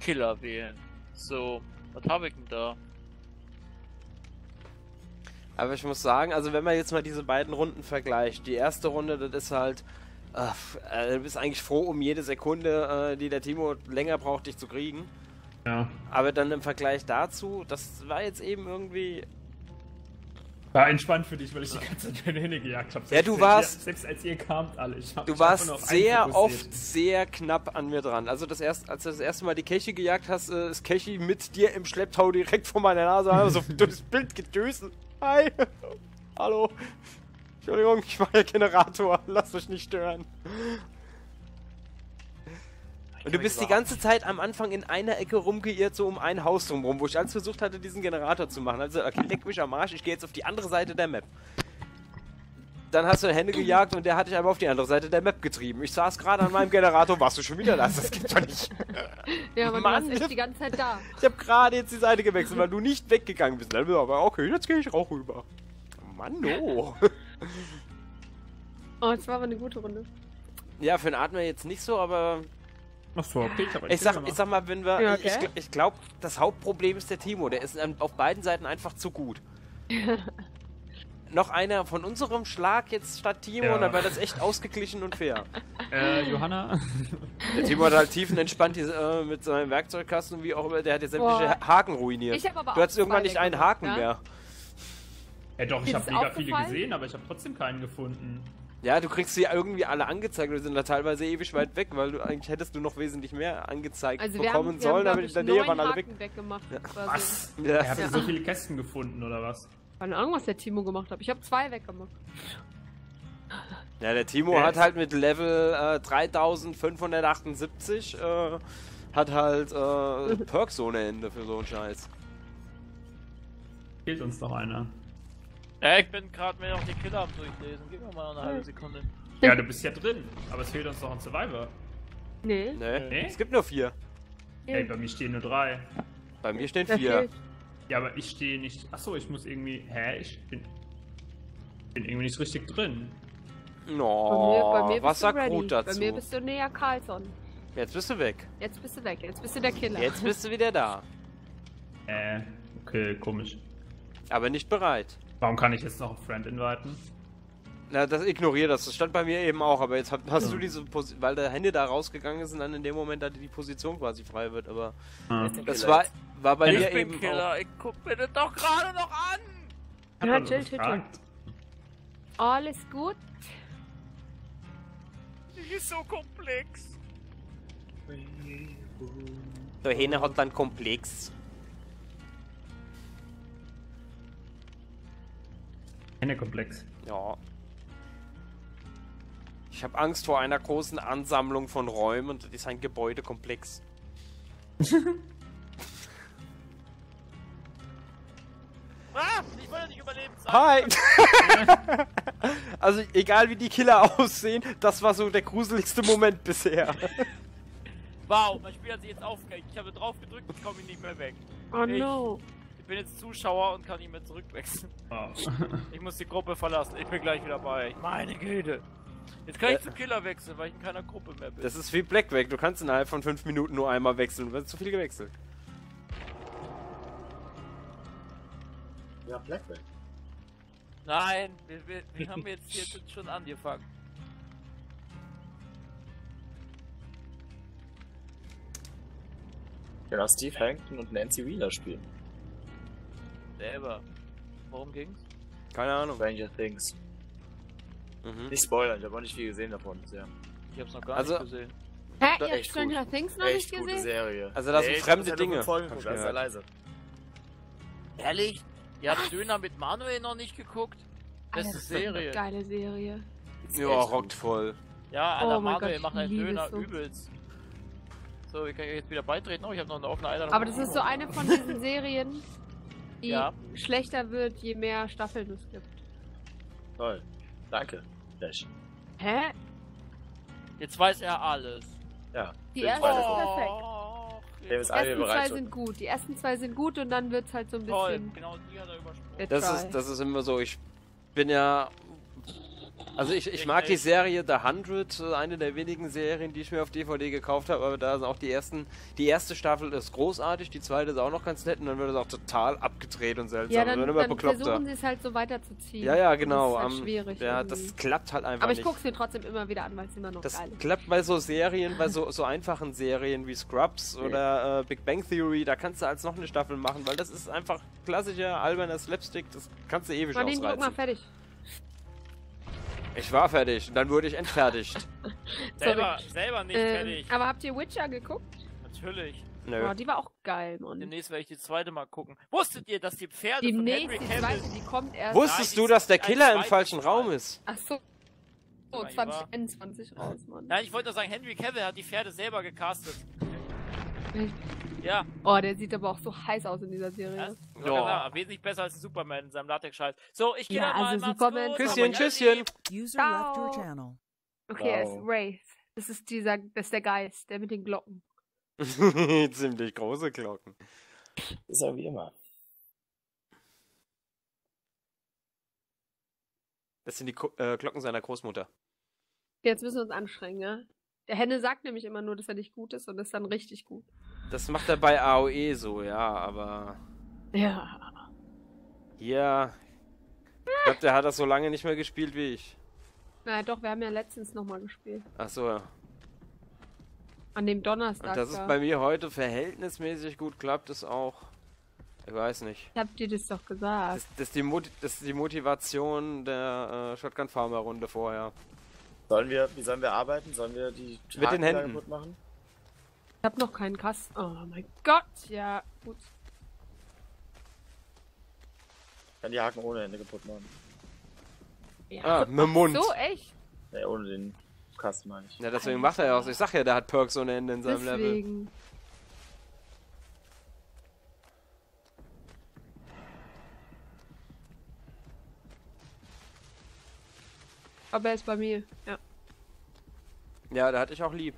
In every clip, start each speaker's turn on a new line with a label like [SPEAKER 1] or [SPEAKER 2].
[SPEAKER 1] Killer wählen. So, was habe ich denn da?
[SPEAKER 2] Aber ich muss sagen, also wenn man jetzt mal diese beiden Runden vergleicht, die erste Runde, das ist halt, äh, du bist eigentlich froh um jede Sekunde, äh, die der Timo länger braucht, dich zu kriegen.
[SPEAKER 3] Ja.
[SPEAKER 2] Aber dann im Vergleich dazu, das war jetzt eben irgendwie.
[SPEAKER 3] War entspannt für dich, weil ich die ganze Zeit keine Hände gejagt habe.
[SPEAKER 2] Ja, du warst.
[SPEAKER 3] Selbst als ihr kamt, alle. Ich hab
[SPEAKER 2] du warst sehr oft sehr knapp an mir dran. Also das erste, als du das erste Mal die Kechi gejagt hast, äh, ist Kechi mit dir im Schlepptau direkt vor meiner Nase also durchs Bild gedöst. Hi. Hallo. Entschuldigung, ich war der Generator. Lasst euch nicht stören. Und du bist die ganze Zeit am Anfang in einer Ecke rumgeirrt, so um ein Haus drumherum, wo ich alles versucht hatte, diesen Generator zu machen. Also, okay, leck mich am Arsch, ich gehe jetzt auf die andere Seite der Map. Dann hast du Hände gejagt und der hat dich einfach auf die andere Seite der Map getrieben. Ich saß gerade an meinem Generator, warst du schon wieder da? Das gibt's doch nicht.
[SPEAKER 4] Ja, aber
[SPEAKER 2] Mann.
[SPEAKER 4] du warst echt die ganze Zeit da.
[SPEAKER 2] Ich habe gerade jetzt die Seite gewechselt, weil du nicht weggegangen bist. Dann aber okay, jetzt gehe ich auch rüber. Mann, oh.
[SPEAKER 4] Oh, es war aber eine gute Runde.
[SPEAKER 2] Ja, für den Atmer jetzt nicht so, aber
[SPEAKER 3] Ach so, okay, ich, aber
[SPEAKER 2] ich sag, ich sag mal, wenn wir.
[SPEAKER 4] Ja,
[SPEAKER 2] Ich,
[SPEAKER 4] okay.
[SPEAKER 2] ich, ich glaube, das Hauptproblem ist der Timo. Der ist auf beiden Seiten einfach zu gut. Noch einer von unserem Schlag jetzt statt Timo,
[SPEAKER 3] Ja.
[SPEAKER 2] dann wäre das echt ausgeglichen und fair.
[SPEAKER 3] Äh, Johanna?
[SPEAKER 2] Der Timo hat halt tiefenentspannt die, äh, mit seinem Werkzeugkasten und wie auch immer, der hat jetzt sämtliche
[SPEAKER 4] Boah.
[SPEAKER 2] Haken ruiniert.
[SPEAKER 4] Ich hab aber
[SPEAKER 2] du
[SPEAKER 4] auch
[SPEAKER 2] hattest irgendwann nicht einen
[SPEAKER 4] weggemacht,
[SPEAKER 2] Haken
[SPEAKER 4] ja?
[SPEAKER 2] mehr.
[SPEAKER 3] Ja doch, ich habe mega viele gesehen, aber ich habe trotzdem keinen gefunden.
[SPEAKER 2] Ja, du kriegst sie irgendwie alle angezeigt, wir sind da teilweise ewig weit weg, weil du eigentlich hättest du noch wesentlich mehr angezeigt
[SPEAKER 4] Also
[SPEAKER 2] bekommen
[SPEAKER 4] haben,
[SPEAKER 2] sollen,
[SPEAKER 4] haben,
[SPEAKER 2] aber in der
[SPEAKER 4] ich,
[SPEAKER 2] Nähe waren alle weg.
[SPEAKER 4] Haken weggemacht.
[SPEAKER 2] Ja.
[SPEAKER 3] Was?
[SPEAKER 2] Ja.
[SPEAKER 3] Ihr habt
[SPEAKER 4] Ja.
[SPEAKER 3] so viele Kästen gefunden, oder was?
[SPEAKER 4] Keine Ahnung, was der Timo gemacht hat. Ich habe zwei weggemacht.
[SPEAKER 2] Ja, der Timo
[SPEAKER 3] Wer
[SPEAKER 2] hat halt mit Level äh, 3578 äh, hat halt äh, Perks ohne Ende für so einen Scheiß.
[SPEAKER 3] Fehlt uns noch einer.
[SPEAKER 1] Ja, ich bin gerade mir noch die Killer am durchlesen. Gib mir mal noch eine halbe Sekunde.
[SPEAKER 3] Ja, du bist ja drin, aber es fehlt uns noch ein Survivor.
[SPEAKER 4] Nee.
[SPEAKER 2] Ne?
[SPEAKER 3] Nee?
[SPEAKER 2] Es gibt nur vier.
[SPEAKER 3] Ey, bei mir stehen nur drei.
[SPEAKER 2] Bei mir stehen vier.
[SPEAKER 4] fehlt?
[SPEAKER 3] Ja, aber ich stehe nicht. Achso, ich muss irgendwie. Hä? Ich bin. bin irgendwie nicht richtig drin.
[SPEAKER 4] Bei mir,
[SPEAKER 2] No,
[SPEAKER 4] bei mir
[SPEAKER 2] was
[SPEAKER 4] bist du
[SPEAKER 2] sagt
[SPEAKER 4] ready.
[SPEAKER 2] Ruth dazu?
[SPEAKER 4] Bei mir bist du näher Carlson.
[SPEAKER 2] Jetzt bist du weg.
[SPEAKER 4] Jetzt bist du weg. Jetzt bist du der Killer.
[SPEAKER 2] Jetzt bist du wieder da.
[SPEAKER 3] Äh, okay, komisch.
[SPEAKER 2] Aber nicht bereit.
[SPEAKER 3] Warum kann ich jetzt noch einen Friend inviten?
[SPEAKER 2] Na, das ignoriere das. Das stand bei mir eben auch, aber jetzt hast
[SPEAKER 3] Ja.
[SPEAKER 2] du diese Position, weil der Hände da rausgegangen ist und dann in dem Moment da die Position quasi frei wird, aber
[SPEAKER 3] Ah.
[SPEAKER 2] das
[SPEAKER 1] Killer
[SPEAKER 2] war, war bei
[SPEAKER 1] ich
[SPEAKER 2] mir
[SPEAKER 1] bin
[SPEAKER 2] eben auch.
[SPEAKER 1] Killer, ich guck mir das doch gerade noch an!
[SPEAKER 4] Ja, chill, chill,
[SPEAKER 3] gefragt?
[SPEAKER 4] Alles gut?
[SPEAKER 1] Die ist so komplex.
[SPEAKER 2] Der Hähne hat dann Komplex.
[SPEAKER 3] Hennekomplex.
[SPEAKER 2] Ja. Ich habe Angst vor einer großen Ansammlung von Räumen und das ist ein Gebäudekomplex.
[SPEAKER 1] Ah, ich wollte nicht überleben.
[SPEAKER 2] Hi! also egal wie die Killer aussehen, das war so der gruseligste Moment bisher.
[SPEAKER 1] Wow, mein Spiel hat sich jetzt aufgehängt. Ich habe drauf gedrückt und komme nicht mehr weg.
[SPEAKER 4] Oh
[SPEAKER 1] Ich-
[SPEAKER 4] no.
[SPEAKER 1] Ich bin jetzt Zuschauer und kann nicht mehr zurückwechseln.
[SPEAKER 3] Oh.
[SPEAKER 1] Ich muss die Gruppe verlassen. Ich bin gleich wieder bei. Meine Güte. Jetzt kann ich
[SPEAKER 2] Äh.
[SPEAKER 1] zum Killer wechseln, weil ich in keiner Gruppe mehr bin.
[SPEAKER 2] Das ist wie Blackback, du kannst innerhalb von fünf Minuten nur einmal wechseln. Du hast zu viel gewechselt.
[SPEAKER 5] Ja, Blackback.
[SPEAKER 1] Nein, wir, wir, wir haben jetzt hier schon angefangen.
[SPEAKER 5] Genau, Steve Harrington und Nancy Wheeler spielen.
[SPEAKER 1] Selber. Worum ging's?
[SPEAKER 2] Keine Ahnung.
[SPEAKER 5] Stranger Things.
[SPEAKER 2] Mhm.
[SPEAKER 5] Nicht spoilern, ich habe auch nicht viel gesehen davon bisher.
[SPEAKER 1] Ich hab's noch gar
[SPEAKER 2] Also-
[SPEAKER 1] nicht gesehen.
[SPEAKER 4] Hä, ihr habt Stranger Things noch
[SPEAKER 5] Echt
[SPEAKER 4] nicht
[SPEAKER 5] gute
[SPEAKER 4] gesehen?
[SPEAKER 5] Serie.
[SPEAKER 2] Also das sind
[SPEAKER 5] ich
[SPEAKER 2] fremde Dinge,
[SPEAKER 5] fünf Folgen
[SPEAKER 2] ich
[SPEAKER 5] geguckt, ganz
[SPEAKER 2] gehört.
[SPEAKER 5] leise.
[SPEAKER 1] Ehrlich? Ihr habt Döner mit Manuel noch nicht geguckt?
[SPEAKER 4] Alter, das ist so eine
[SPEAKER 1] Serie.
[SPEAKER 4] Geile Serie.
[SPEAKER 5] Ist
[SPEAKER 2] Ja, rockt
[SPEAKER 5] gut.
[SPEAKER 2] voll.
[SPEAKER 1] Ja,
[SPEAKER 4] Oh
[SPEAKER 1] Alter,
[SPEAKER 4] mein
[SPEAKER 1] Manuel
[SPEAKER 4] Gott,
[SPEAKER 1] macht
[SPEAKER 4] ich
[SPEAKER 1] einen Döner
[SPEAKER 4] so.
[SPEAKER 1] übelst. So, ich kann jetzt wieder beitreten. Oh, ich habe noch eine offene Einladung.
[SPEAKER 4] Aber das ist so eine von diesen Serien, die
[SPEAKER 1] Ja.
[SPEAKER 4] schlechter wird, je mehr Staffeln es gibt.
[SPEAKER 5] Toll. Danke. Dash.
[SPEAKER 4] Hä?
[SPEAKER 1] Jetzt weiß er alles.
[SPEAKER 5] Ja.
[SPEAKER 4] Die erste ist perfekt. Die ersten zwei sind gut. Die ersten zwei sind gut und dann wird's halt so ein
[SPEAKER 1] toll.
[SPEAKER 4] bisschen.
[SPEAKER 1] Genau die hat er übersprungen.
[SPEAKER 2] Das ist, das ist immer so. Ich bin ja Also ich, ich mag die. Serie The Hundred, äh, eine der wenigen Serien, die ich mir auf DVD gekauft habe, aber da sind auch die ersten, die erste Staffel ist großartig, die zweite ist auch noch ganz nett und dann wird es auch total abgedreht und seltsam.
[SPEAKER 4] Ja,
[SPEAKER 2] und
[SPEAKER 4] dann,
[SPEAKER 2] immer
[SPEAKER 4] dann
[SPEAKER 2] bekloppter.
[SPEAKER 4] versuchen sie es halt so weiterzuziehen.
[SPEAKER 2] Ja, ja, genau.
[SPEAKER 4] Das ist halt
[SPEAKER 2] am-
[SPEAKER 4] schwierig.
[SPEAKER 2] ja,
[SPEAKER 4] irgendwie.
[SPEAKER 2] das klappt halt einfach
[SPEAKER 4] Aber ich gucke es mir trotzdem immer wieder an, weil es immer noch
[SPEAKER 2] Das
[SPEAKER 4] geil ist.
[SPEAKER 2] klappt bei so Serien, bei so, so einfachen Serien wie Scrubs oder äh, Big Bang Theory, da kannst du als noch eine Staffel machen, weil das ist einfach klassischer, alberner Slapstick, das kannst du ewig
[SPEAKER 4] Martin, guck mal
[SPEAKER 2] ausreizen.
[SPEAKER 4] fertig.
[SPEAKER 2] Ich war fertig und dann wurde ich entfertigt.
[SPEAKER 1] Selber, selber nicht
[SPEAKER 4] Ähm,
[SPEAKER 1] fertig.
[SPEAKER 4] aber habt ihr Witcher geguckt?
[SPEAKER 1] Natürlich.
[SPEAKER 2] Nö.
[SPEAKER 4] Oh, die war auch geil, Mann.
[SPEAKER 1] Demnächst werde ich die zweite mal gucken. Wusstet ihr, dass die Pferde von
[SPEAKER 4] Demnächst,
[SPEAKER 1] Henry
[SPEAKER 4] die
[SPEAKER 1] Cavill...
[SPEAKER 4] zweite, die kommt erst.
[SPEAKER 2] Wusstest
[SPEAKER 1] Nein,
[SPEAKER 2] du, dass der Killer im falschen
[SPEAKER 1] Mal.
[SPEAKER 2] Raum ist?
[SPEAKER 4] Ach so. Oh,
[SPEAKER 1] Mal,
[SPEAKER 4] 2021 raus, Mann.
[SPEAKER 1] Nein, ich wollte nur sagen, Henry Cavill hat die Pferde selber gecastet. Ja,
[SPEAKER 4] Oh, der sieht aber auch so heiß aus in dieser Serie.
[SPEAKER 1] das
[SPEAKER 2] Ja.
[SPEAKER 1] wesentlich besser als Superman in seinem Latex-Scheiß. So, ich gehe
[SPEAKER 4] Ja,
[SPEAKER 1] dann mal.
[SPEAKER 4] also
[SPEAKER 1] macht's
[SPEAKER 4] Superman-
[SPEAKER 1] gut.
[SPEAKER 2] Küsschen, Tschüsschen.
[SPEAKER 6] User
[SPEAKER 4] Ciao.
[SPEAKER 6] left your channel.
[SPEAKER 4] Okay, er ist
[SPEAKER 5] Wow.
[SPEAKER 4] Wraith. Das ist dieser, das ist der Geist, der mit den Glocken.
[SPEAKER 2] Ziemlich große Glocken.
[SPEAKER 5] Ist ja wie immer.
[SPEAKER 2] Das sind die Ko äh, Glocken seiner Großmutter.
[SPEAKER 4] Jetzt müssen wir uns anstrengen, ja? Der Henne sagt nämlich immer nur, dass er nicht gut ist und ist dann richtig gut.
[SPEAKER 2] Das macht er bei AOE so, ja, aber
[SPEAKER 4] Ja.
[SPEAKER 2] hier. Ich glaube, der hat das so lange nicht mehr gespielt wie ich.
[SPEAKER 4] Na doch, wir haben ja letztens nochmal gespielt.
[SPEAKER 2] Achso, ja.
[SPEAKER 4] An dem Donnerstag.
[SPEAKER 2] Und dass es
[SPEAKER 4] da.
[SPEAKER 2] bei mir heute verhältnismäßig gut klappt, ist auch. Ich weiß nicht.
[SPEAKER 4] Ich hab dir das doch gesagt.
[SPEAKER 2] Das, das, ist, die das ist die Motivation der äh, Shotgun Farmer Runde vorher.
[SPEAKER 5] Sollen wir, wie sollen wir arbeiten? Sollen wir die
[SPEAKER 2] Mit den
[SPEAKER 5] Haken da
[SPEAKER 2] Händen.
[SPEAKER 5] kaputt machen?
[SPEAKER 4] Ich hab noch keinen Kasten. Oh mein Gott. Ja, gut.
[SPEAKER 5] Kann die Haken ohne Hände kaputt machen.
[SPEAKER 4] Ja.
[SPEAKER 2] Ah, mit dem Mund.
[SPEAKER 4] So, echt?
[SPEAKER 5] Ne, ohne den Kasten meine ich.
[SPEAKER 2] Ja, deswegen macht er ja auch so. Ich sag ja, der hat Perks ohne Ende in seinem Level.
[SPEAKER 4] Deswegen. Aber er ist bei mir. Ja.
[SPEAKER 2] Ja, der hat dich auch lieb.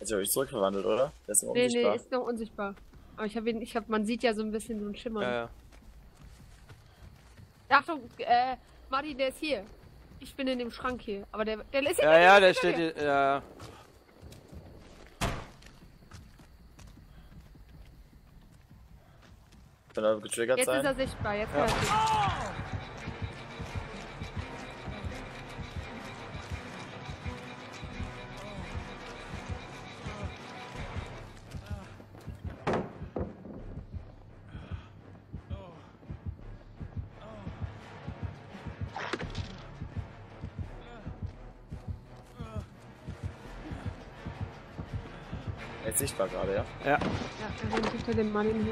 [SPEAKER 5] Jetzt habe ich zurückverwandelt, oder? Der ist immer
[SPEAKER 4] Nee,
[SPEAKER 5] unsichtbar.
[SPEAKER 4] nee, ist noch unsichtbar. Aber ich habe ihn, ich hab, man sieht ja so ein bisschen so ein Schimmern.
[SPEAKER 2] Ja, ja.
[SPEAKER 4] Achtung, äh, Martin, der ist hier. Ich bin in dem Schrank hier. Aber der, der ist
[SPEAKER 2] Ja, ja, der
[SPEAKER 4] ist
[SPEAKER 2] steht hier. Ja.
[SPEAKER 5] Kann er getriggert
[SPEAKER 4] Jetzt ist
[SPEAKER 5] sein?
[SPEAKER 4] er sichtbar. Jetzt
[SPEAKER 2] Ja.
[SPEAKER 4] kann er
[SPEAKER 5] ist sichtbar gerade, ja?
[SPEAKER 2] Ja.
[SPEAKER 4] Ja, er rennt hinter dem Martin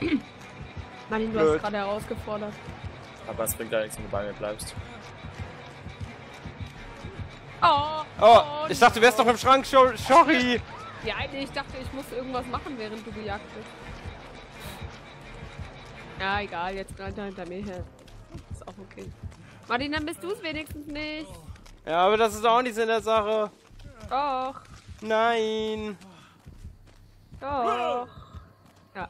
[SPEAKER 4] hier. Martin, du
[SPEAKER 2] Blöd.
[SPEAKER 4] hast gerade herausgefordert.
[SPEAKER 5] Aber es bringt gar nichts, wenn du bei mir bleibst.
[SPEAKER 4] Oh,
[SPEAKER 2] Oh, ich dachte, du wärst doch im Schrank, sorry.
[SPEAKER 4] Ja, ich dachte, ich muss irgendwas machen, während du gejagt bist. Ja, egal, jetzt rennt er hinter mir her. Ist auch okay. Martin, dann bist du es wenigstens nicht.
[SPEAKER 2] Ja, aber das ist auch nichts in der Sache.
[SPEAKER 4] Doch,
[SPEAKER 2] Nein.
[SPEAKER 4] doch. Ja.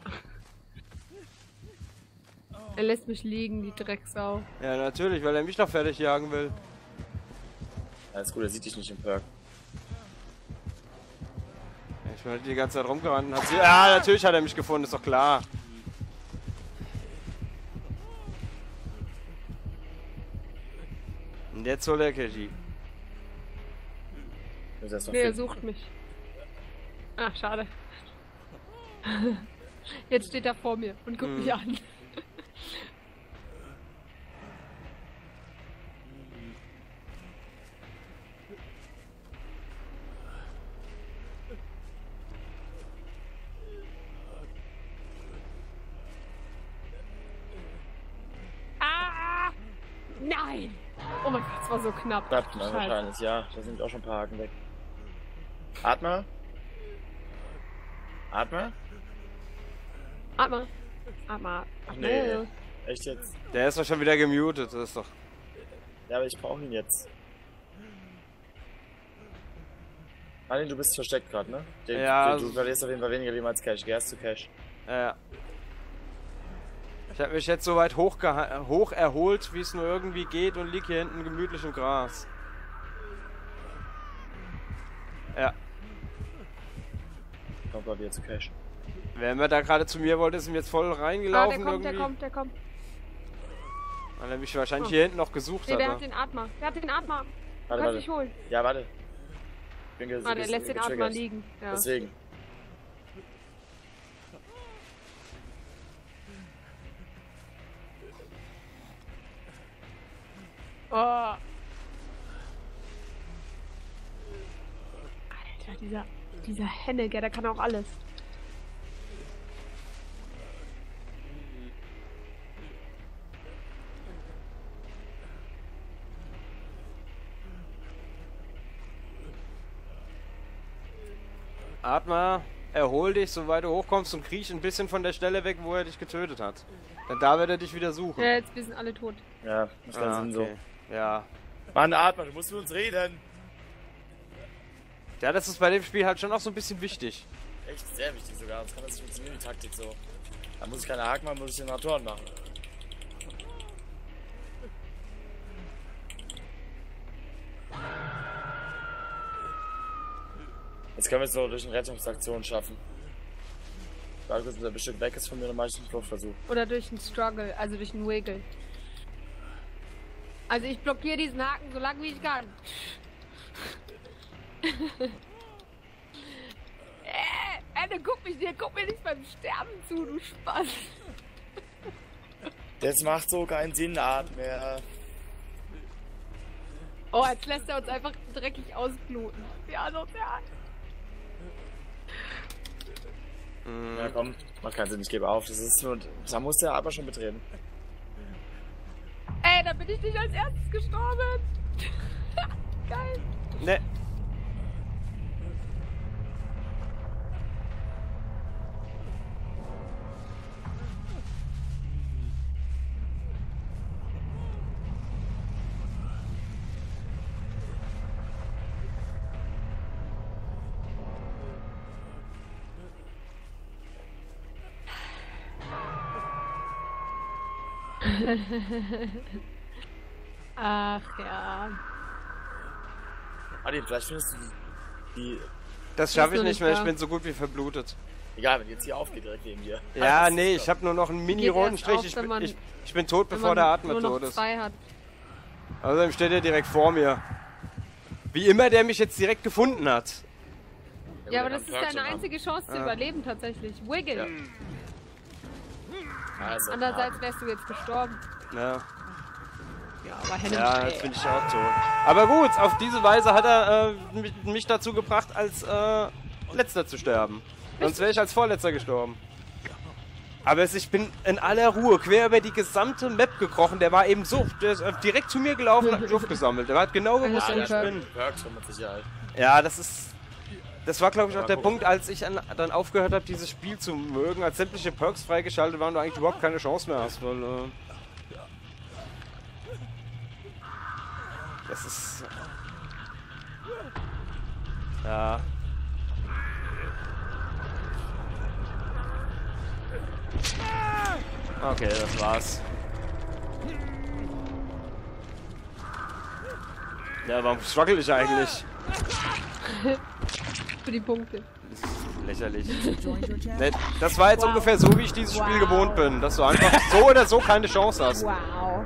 [SPEAKER 4] Er lässt mich liegen, die Drecksau.
[SPEAKER 2] Ja, natürlich, weil er mich doch fertig jagen will.
[SPEAKER 5] Alles gut, er sieht dich nicht im Perk.
[SPEAKER 2] Ich bin halt die ganze Zeit rumgerannt und hat sie. Ja, natürlich hat er mich gefunden, ist doch klar. Und jetzt so der Keji.
[SPEAKER 5] Erst noch
[SPEAKER 4] Nee, er sucht mich. Ach, schade. Jetzt steht er vor mir und guckt
[SPEAKER 2] Hm.
[SPEAKER 4] mich an. Ah! Nein! Oh mein Gott, das war so knapp.
[SPEAKER 5] Klappt mal
[SPEAKER 4] Scheiße.
[SPEAKER 5] wahrscheinlich, ja. Da sind auch schon ein paar Haken weg. Atme. Atme.
[SPEAKER 4] Atme. Atme. Atme.
[SPEAKER 5] nee. Echt jetzt?
[SPEAKER 2] Der ist doch schon wieder gemutet, das ist doch.
[SPEAKER 5] Ja, aber ich brauche ihn jetzt. Martin, du bist versteckt gerade, ne? Den,
[SPEAKER 2] Ja,
[SPEAKER 5] Den, du
[SPEAKER 2] also-
[SPEAKER 5] verlierst auf jeden Fall weniger Leben als Cash. Geh erst zu Cash.
[SPEAKER 2] Äh, Ich habe mich jetzt so weit hoch, hoch erholt, wie es nur irgendwie geht und lieg hier hinten gemütlich im Gras. Ja.
[SPEAKER 5] Kommt bei dir zu Cash.
[SPEAKER 2] Wer mir da gerade zu mir wollte, ist ihm jetzt voll
[SPEAKER 4] Ah, der
[SPEAKER 2] reingelaufen
[SPEAKER 4] kommt, der
[SPEAKER 2] irgendwie.
[SPEAKER 4] kommt, der kommt.
[SPEAKER 2] Weil er mich wahrscheinlich
[SPEAKER 4] Oh.
[SPEAKER 2] hier hinten noch gesucht
[SPEAKER 4] Nee, der
[SPEAKER 2] hat.
[SPEAKER 4] hat den Atmer. Der hat den. Du
[SPEAKER 5] Warte, warte.
[SPEAKER 4] holen.
[SPEAKER 5] Ja, warte. Ich bin
[SPEAKER 4] Ah, der lässt den
[SPEAKER 5] getriggert.
[SPEAKER 4] liegen. Ja.
[SPEAKER 5] Deswegen.
[SPEAKER 4] Oh. Alter, dieser, dieser Hennegger, der kann auch alles.
[SPEAKER 2] Atma, erhol dich, soweit du hochkommst und kriech ein bisschen von der Stelle weg, wo er dich getötet hat. Denn da wird er dich wieder suchen.
[SPEAKER 4] Ja, jetzt wir sind alle tot.
[SPEAKER 5] Ja, das kann
[SPEAKER 2] Ah, okay. Ja.
[SPEAKER 5] so. Mann, Atma, du musst mit uns reden.
[SPEAKER 2] Ja, das ist bei dem Spiel halt schon auch so ein bisschen wichtig.
[SPEAKER 5] Echt sehr wichtig sogar, sonst kann das nicht funktionieren, die Taktik so. Da muss ich keine Haken machen, muss ich Generatoren machen. Jetzt können wir es so durch eine Rettungsaktion schaffen. Warte kurz, bis er ein Stück weg ist von mir, dann mache ich einen Fluchtversuch.
[SPEAKER 4] Oder durch einen Struggle, also durch einen Wiggle. Also ich blockiere diesen Haken so lange wie ich kann. Äh, Anne, guck mich dir, guck mir nicht beim Sterben zu, du Spaß.
[SPEAKER 5] Das macht so keinen Sinn, Atmer.
[SPEAKER 4] Oh, jetzt lässt er uns einfach dreckig ausbluten. Ja, doch, ja.
[SPEAKER 5] Ja komm, macht keinen Sinn, ich gebe auf. Das ist nur, da muss der aber schon betreten.
[SPEAKER 4] Ey, da bin ich nicht als erstes gestorben. Geil.
[SPEAKER 2] Ne.
[SPEAKER 4] Ach ja.
[SPEAKER 5] Adi, vielleicht findest du die,
[SPEAKER 2] Das schaffe ich nicht mehr, ich bin so gut wie verblutet.
[SPEAKER 5] Egal, wenn jetzt hier aufgeht, direkt neben dir.
[SPEAKER 2] Ja,
[SPEAKER 5] Das
[SPEAKER 2] nee, ich habe nur noch einen mini-roten Strich.
[SPEAKER 4] auf,
[SPEAKER 2] Ich, bin-
[SPEAKER 4] man-
[SPEAKER 2] ich, ich bin tot, bevor der Atmer tot ist.
[SPEAKER 4] zwei hat.
[SPEAKER 2] Außerdem steht er direkt vor mir. Wie immer der mich jetzt direkt gefunden hat.
[SPEAKER 4] Ja, aber das ist deine einzige Chance zu
[SPEAKER 2] Ah.
[SPEAKER 4] überleben tatsächlich. Wiggle.
[SPEAKER 5] Ja. Ja
[SPEAKER 4] Andererseits wärst du jetzt gestorben.
[SPEAKER 2] Ja,
[SPEAKER 4] Ja, aber Henne
[SPEAKER 2] ja jetzt bin ich auch tot. Aber gut, auf diese Weise hat er äh, mich, mich dazu gebracht, als äh, Letzter zu sterben. Sonst wäre ich als Vorletzter gestorben. Aber es, ich bin in aller Ruhe quer über die gesamte Map gekrochen. Der war eben so, der ist äh, direkt zu mir gelaufen und hat Luft gesammelt. Der hat genau gewusst,
[SPEAKER 4] Ja,
[SPEAKER 2] wo ich bin.
[SPEAKER 5] Perks schon mit Sicherheit.
[SPEAKER 2] Ja, das ist. Das war, glaube ich, auch der. Punkt, als ich an, dann aufgehört habe, dieses Spiel zu mögen, als sämtliche Perks freigeschaltet waren, du eigentlich überhaupt keine Chance mehr hast, weil. Äh, das ist. Ja. Okay, das war's. Ja, warum struggle ich eigentlich?
[SPEAKER 4] für die Punkte.
[SPEAKER 2] Lächerlich.
[SPEAKER 6] Joined your channel.
[SPEAKER 2] Ne, das war jetzt
[SPEAKER 4] Wow.
[SPEAKER 2] ungefähr so, wie ich dieses Spiel
[SPEAKER 4] Wow.
[SPEAKER 2] gewohnt bin. Dass du einfach so oder so keine Chance hast.
[SPEAKER 4] Wow.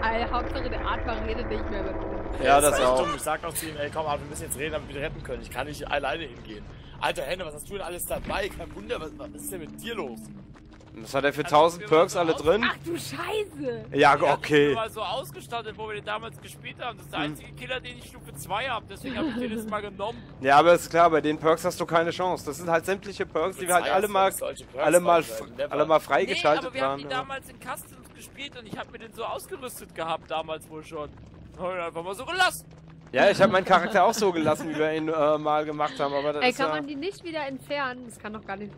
[SPEAKER 4] Alter, Hauptsache der Atmer redet nicht mehr mit uns.
[SPEAKER 2] Ja,
[SPEAKER 5] ist
[SPEAKER 2] das
[SPEAKER 5] echt
[SPEAKER 2] auch.
[SPEAKER 5] Dumm. Ich sag auch zu ihm, ey, komm, aber wir müssen jetzt reden, damit wir retten können. Ich kann nicht alleine hingehen. Alter Henne, was hast du denn alles dabei? Kein Wunder, was, was ist denn mit dir los?
[SPEAKER 2] Was hat er für 1000 Perks alle drin?
[SPEAKER 4] Ach du Scheiße.
[SPEAKER 2] Ja, okay.
[SPEAKER 1] mal so ausgestattet, wo wir den damals gespielt haben. Das ist der einzige Killer, den ich Stufe 2 habe. Deswegen habe ich den jetzt mal genommen.
[SPEAKER 2] Ja, aber ist klar, bei den Perks hast du keine Chance. Das sind halt sämtliche Perks, die wir halt alle mal, alle mal, alle mal
[SPEAKER 1] Nee,
[SPEAKER 2] freigeschaltet
[SPEAKER 1] aber wir haben
[SPEAKER 2] waren.
[SPEAKER 1] ihn
[SPEAKER 2] ja.
[SPEAKER 1] damals in Customs gespielt und ich habe mir den so ausgerüstet gehabt damals wohl schon. Hab ihn einfach mal so gelassen.
[SPEAKER 2] Ja, ich habe meinen Charakter auch so gelassen, wie wir ihn äh, mal gemacht haben, aber das
[SPEAKER 4] Ey, kann
[SPEAKER 2] ja...
[SPEAKER 4] man die nicht wieder entfernen? Das kann doch gar nicht.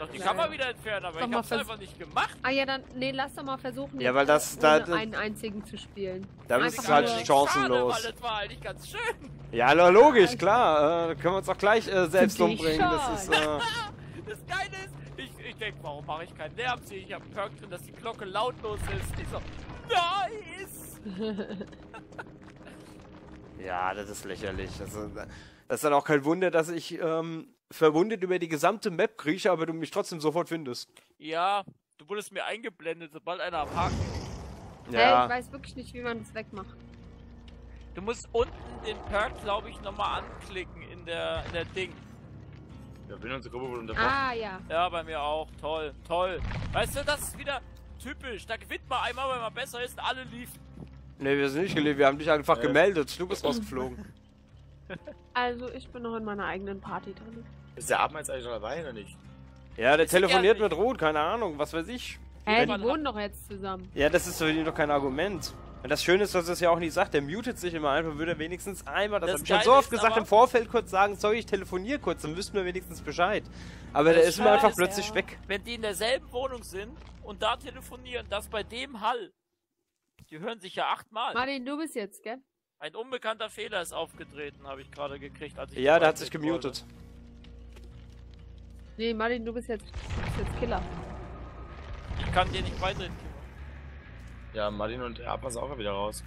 [SPEAKER 1] Doch, die
[SPEAKER 4] Ja,
[SPEAKER 1] kann man
[SPEAKER 4] ja.
[SPEAKER 1] wieder entfernen, aber
[SPEAKER 4] Doch
[SPEAKER 1] ich hab's einfach nicht gemacht.
[SPEAKER 4] Ah ja, dann, nee, lass doch mal versuchen,
[SPEAKER 2] Ja, weil das-
[SPEAKER 4] ohne
[SPEAKER 2] da-
[SPEAKER 4] einen einzigen zu spielen.
[SPEAKER 2] Da
[SPEAKER 4] Einfach
[SPEAKER 2] ist es halt chancenlos.
[SPEAKER 1] Schade, weil das war eigentlich ganz schön.
[SPEAKER 2] Ja, na, logisch, klar. Äh, können wir uns auch gleich äh, selbst umbringen. Das ist, äh,
[SPEAKER 1] Das Geile ist, ich, ich Deck. Warum mache ich keinen Lärm? Sehe ich habe einen Perk drin, dass die Glocke lautlos ist. Ich so, nice!
[SPEAKER 2] Ja, das ist lächerlich. Also, das ist dann auch kein Wunder, dass ich ähm, verwundet über die gesamte Map krieche, aber du mich trotzdem sofort findest.
[SPEAKER 1] Ja, du wurdest mir eingeblendet, sobald einer am Haken ist.
[SPEAKER 4] Hey,
[SPEAKER 2] Ja.
[SPEAKER 4] ich weiß wirklich nicht, wie man das wegmacht.
[SPEAKER 1] Du musst unten den Perk, glaube ich, nochmal anklicken in der, in der Ding.
[SPEAKER 5] Ja, bin unsere Gruppe wohl unterbrochen.
[SPEAKER 4] Ah, ja.
[SPEAKER 1] Ja, bei mir auch. Toll, toll. Weißt du, das ist wieder typisch. Da gewinnt man einmal, weil man besser ist. Alle liefen.
[SPEAKER 2] Nee, wir sind nicht gelebt, wir haben dich einfach
[SPEAKER 5] Äh.
[SPEAKER 2] gemeldet. Du bist rausgeflogen.
[SPEAKER 4] Also, ich bin noch in meiner eigenen Party drin.
[SPEAKER 5] Ist der Abend jetzt eigentlich noch dabei oder nicht?
[SPEAKER 2] Ja, der
[SPEAKER 1] Ist ja
[SPEAKER 2] telefoniert mit Ruth, keine Ahnung, was weiß ich.
[SPEAKER 4] Hä, die wohnen doch jetzt zusammen.
[SPEAKER 2] Ja, das ist für ihn doch kein Argument. Und das Schöne ist, dass er es ja auch nicht sagt. Der mutet sich immer einfach, würde er wenigstens einmal, das,
[SPEAKER 1] Das
[SPEAKER 2] hab ich schon so oft gesagt, im Vorfeld kurz sagen, sorry, ich telefoniere kurz, dann wüssten wir wenigstens Bescheid. Aber der ist immer einfach
[SPEAKER 1] ist,
[SPEAKER 2] plötzlich
[SPEAKER 1] ja,
[SPEAKER 2] weg.
[SPEAKER 1] Wenn die in derselben Wohnung sind und da telefonieren, das bei dem Hall. Die hören sich ja achtmal.
[SPEAKER 4] Martin, du bist jetzt, gell?
[SPEAKER 1] Ein unbekannter Fehler ist aufgetreten, habe ich gerade gekriegt. Als ich
[SPEAKER 2] Ja, der hat sich
[SPEAKER 1] beitreten wollte.
[SPEAKER 4] Nee, Martin, du bist jetzt, du bist jetzt Killer.
[SPEAKER 1] Ich kann dir nicht beitreten.
[SPEAKER 5] Ja, Martin und Abend sind auch wieder raus.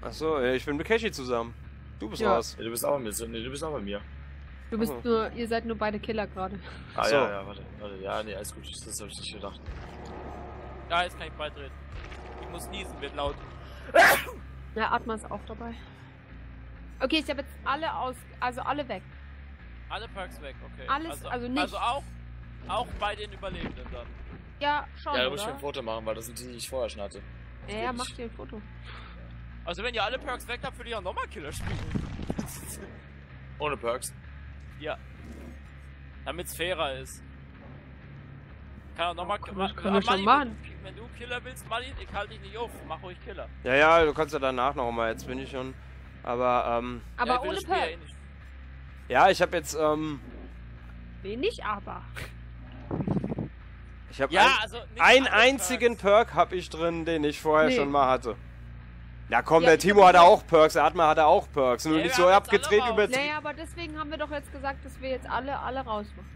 [SPEAKER 2] Achso, ja, ich bin mit Keshi zusammen. Du bist
[SPEAKER 4] Ja.
[SPEAKER 2] raus.
[SPEAKER 5] Ja, du bist auch bei mir. Nee, du bist auch bei mir.
[SPEAKER 4] Du bist
[SPEAKER 2] Aha.
[SPEAKER 4] nur, ihr seid nur beide Killer gerade.
[SPEAKER 5] Ah,
[SPEAKER 2] So.
[SPEAKER 5] ja, ja, warte, warte. Ja, nee, alles gut. Das habe ich nicht gedacht.
[SPEAKER 1] Ja, jetzt kann ich beitreten. Ich muss niesen, wird laut.
[SPEAKER 4] Ja, Atma ist auch dabei. Okay, ich habe jetzt alle aus, also alle weg.
[SPEAKER 1] Alle Perks weg, okay.
[SPEAKER 4] Alles, also nicht.
[SPEAKER 1] Also auch, auch bei den Überlebenden dann.
[SPEAKER 4] Ja, schon,
[SPEAKER 5] Ja, da muss ich ein Foto machen, weil das sind die, die ich vorher schon hatte.
[SPEAKER 4] Ja, ja, mach dir ein Foto.
[SPEAKER 1] Also wenn ihr alle Perks weg habt, würde ich auch nochmal Killer spielen.
[SPEAKER 5] Ohne Perks.
[SPEAKER 1] ja. Damit's fairer ist. Kann auch nochmal...
[SPEAKER 4] Ich- kann ich schon machen.
[SPEAKER 1] Wenn du Killer willst, Martin, ich halte dich nicht auf. Mach ruhig Killer.
[SPEAKER 2] Ja, ja, du kannst ja danach noch mal. Jetzt bin ich schon. Aber, ähm,
[SPEAKER 4] Aber
[SPEAKER 1] ja,
[SPEAKER 4] ohne
[SPEAKER 1] das Spiel ja
[SPEAKER 2] ich habe jetzt, ähm,
[SPEAKER 4] nicht aber.
[SPEAKER 2] ich habe
[SPEAKER 1] Ja,
[SPEAKER 2] ein,
[SPEAKER 1] also
[SPEAKER 2] einen einzigen
[SPEAKER 1] Perks.
[SPEAKER 2] Perk habe ich drin, den ich vorher
[SPEAKER 4] Nee.
[SPEAKER 2] schon mal hatte. Ja, komm,
[SPEAKER 4] Ja,
[SPEAKER 2] der Timo hatte auch Perks, der Atma hatte auch Perks. Nur
[SPEAKER 1] Ja,
[SPEAKER 2] nicht so abgedreht
[SPEAKER 1] raus.
[SPEAKER 2] über.
[SPEAKER 4] Naja, aber deswegen haben wir doch jetzt gesagt, dass wir jetzt alle, alle rausmachen.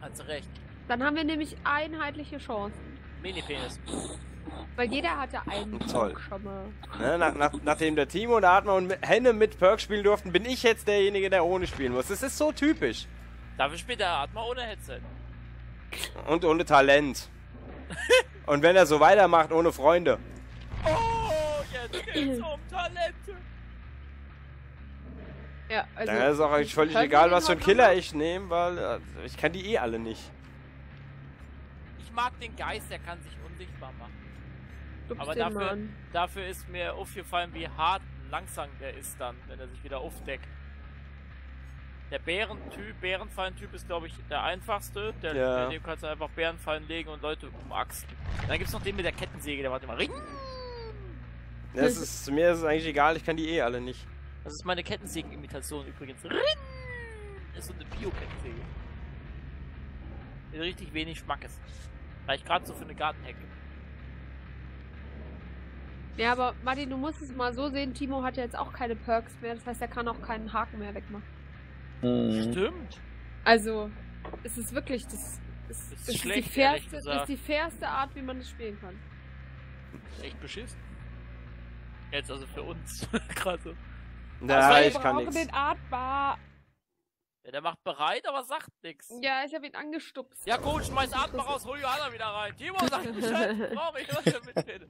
[SPEAKER 1] Hast du recht.
[SPEAKER 4] Dann haben wir nämlich einheitliche Chancen.
[SPEAKER 1] Mini-Penis.
[SPEAKER 4] Weil jeder hatte einen
[SPEAKER 2] Toll.
[SPEAKER 4] Perk schon mal.
[SPEAKER 2] Ne, nach, nach, nachdem der Timo und der Atma und Henne mit Perks spielen durften, bin ich jetzt derjenige, der ohne spielen muss. Das ist so typisch.
[SPEAKER 1] Dafür spielt der Atma ohne Headset.
[SPEAKER 2] Und ohne Talent. und wenn er so weitermacht, ohne Freunde.
[SPEAKER 1] Oh, jetzt geht's um Talente.
[SPEAKER 4] Ja, also.
[SPEAKER 2] Dann ist auch eigentlich völlig egal, was für
[SPEAKER 4] den
[SPEAKER 2] ein
[SPEAKER 4] heute
[SPEAKER 2] Killer ich nehme, weil äh, ich kann die eh alle nicht.
[SPEAKER 1] Ich mag den Geist, der kann sich unsichtbar machen. Aber dafür-. Dafür ist mir aufgefallen, wie hart langsam der ist dann, wenn er sich wieder aufdeckt. Der Bärentyp, Bärenfallen-Typ ist, glaube ich, der einfachste. Der,
[SPEAKER 2] Ja.
[SPEAKER 1] der, dem kannst du einfach Bärenfallen legen und Leute umachsen. Dann gibt's noch den mit der Kettensäge, der macht immer Ring.
[SPEAKER 2] Das ist, mir ist es eigentlich egal, ich kann die eh alle nicht.
[SPEAKER 1] Das ist meine Kettensägen-Imitation übrigens. Ring! Das ist so eine Bio-Kettensäge. Mit richtig wenig Schmackes. Reicht gerade so für eine Gartenhecke.
[SPEAKER 4] Ja, aber Martin, du musst es mal so sehen, Timo hat ja jetzt auch keine Perks mehr, das heißt, er kann auch keinen Haken mehr wegmachen.
[SPEAKER 1] Stimmt.
[SPEAKER 4] Also, es ist wirklich, das, das,
[SPEAKER 1] Das ist
[SPEAKER 4] die
[SPEAKER 1] schlecht, ehrlich
[SPEAKER 4] fairste, das ist die fairste Art, wie man das spielen kann.
[SPEAKER 1] Echt beschissen. Jetzt also für uns. Gerade so.
[SPEAKER 2] Ja,
[SPEAKER 4] wir
[SPEAKER 2] ich kann
[SPEAKER 4] brauchen
[SPEAKER 2] nichts.
[SPEAKER 4] den Artbar.
[SPEAKER 1] Ja, der macht bereit, aber sagt nichts.
[SPEAKER 4] Ja, ich habe ihn angestupst.
[SPEAKER 1] Ja gut, schmeiß Atma raus, hol Johanna wieder rein. Timo sagt Bescheid, brauche ich was damit rede.